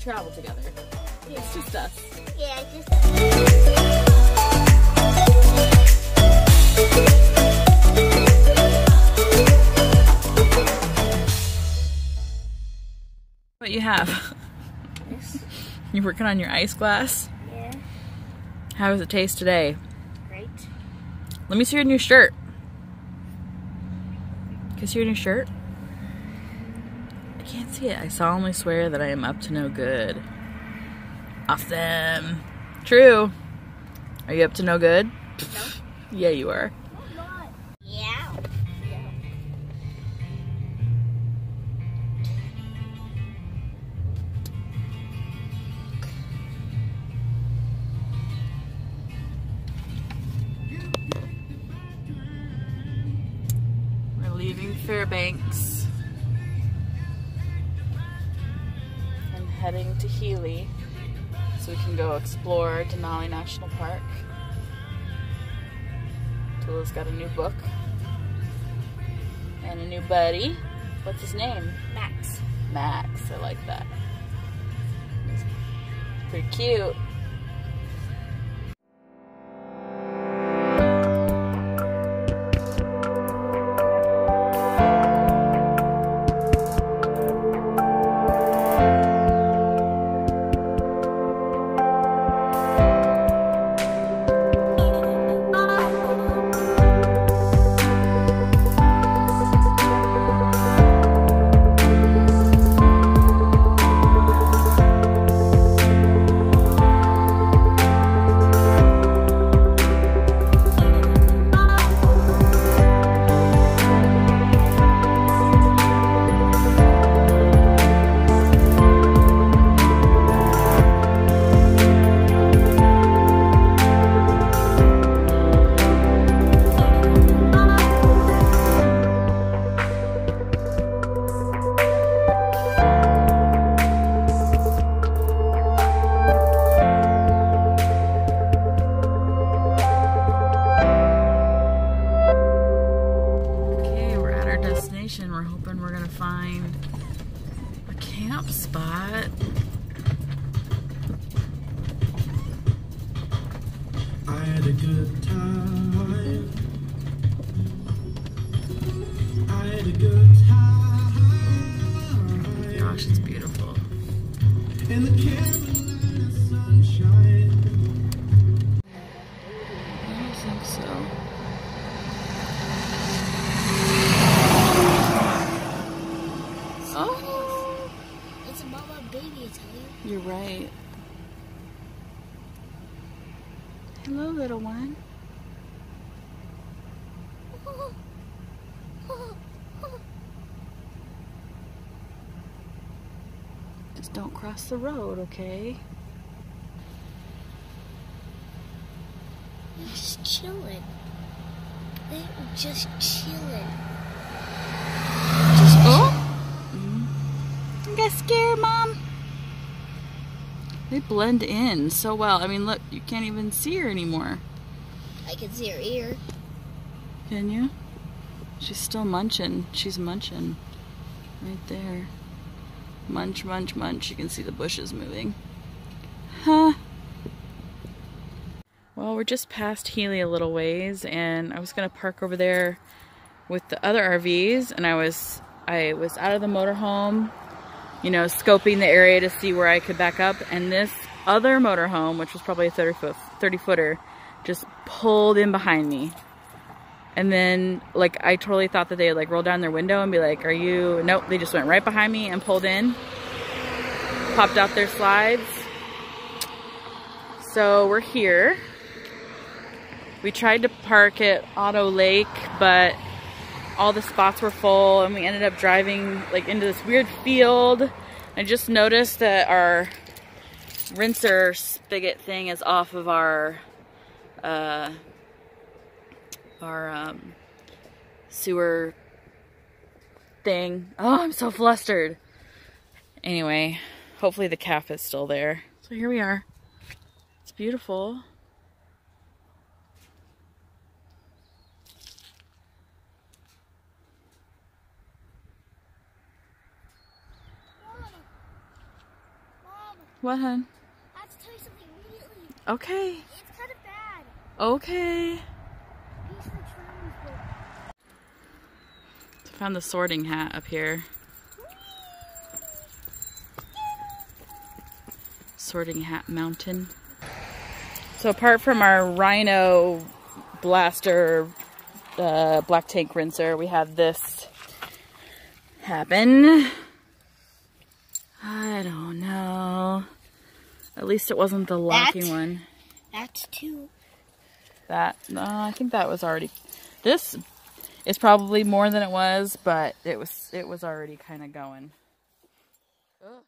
travel together. Yeah. It's just us. Yeah, just What you have? You're working on your ice glass? Yeah. How does it taste today? Great. Let me see your new shirt. Can I see your new shirt? I can't see it. I solemnly swear that I am up to no good. Awesome. True. Are you up to no good? No. Yeah, you are. Yeah. We're leaving Fairbanks heading to Healy so we can go explore Denali National Park. Tula's got a new book and a new buddy. What's his name? Max. Max. I like that. He's pretty cute. Hoping we're gonna find a camp spot. I had a good time. I had a good time. Gosh, it's beautiful. In the Carolina sunshine. Oh, It's a mama baby, I tell you. you're right. Hello, little one. Just don't cross the road, okay? Just chilling. They were just chilling. Just oh. You got scared, mom. They blend in so well. I mean, look, you can't even see her anymore. I can see her ear. Can you? She's still munching. She's munching. Right there. Munch, munch, munch. You can see the bushes moving. Huh. Well, we're just past Healy a little ways, and I was gonna park over there with the other RVs, and I was I was out of the motorhome, you know, scoping the area to see where I could back up, and this other motorhome, which was probably a 30 foot 30 footer, just pulled in behind me. And then, like, I totally thought that they would, like, roll down their window and be like, are you... Nope, they just went right behind me and pulled in. Popped out their slides. So, we're here. We tried to park at Otto Lake, but all the spots were full, and we ended up driving, like, into this weird field. I just noticed that our rinser spigot thing is off of our... Uh, our um, sewer thing. Oh, I'm so flustered. Anyway, hopefully the calf is still there. So here we are. It's beautiful. What, hun? I have to tell you something immediately. Okay. It's kind of bad. Okay. Piece of the trees, but Found the sorting hat up here. sorting hat mountain. So apart from our Rhino blaster uh, black tank rinser, we have this happen. I don't know. At least it wasn't the locking That- one. That's two. That, no, I think that was already, this is probably more than it was, but it was, it was already kind of going. Ugh.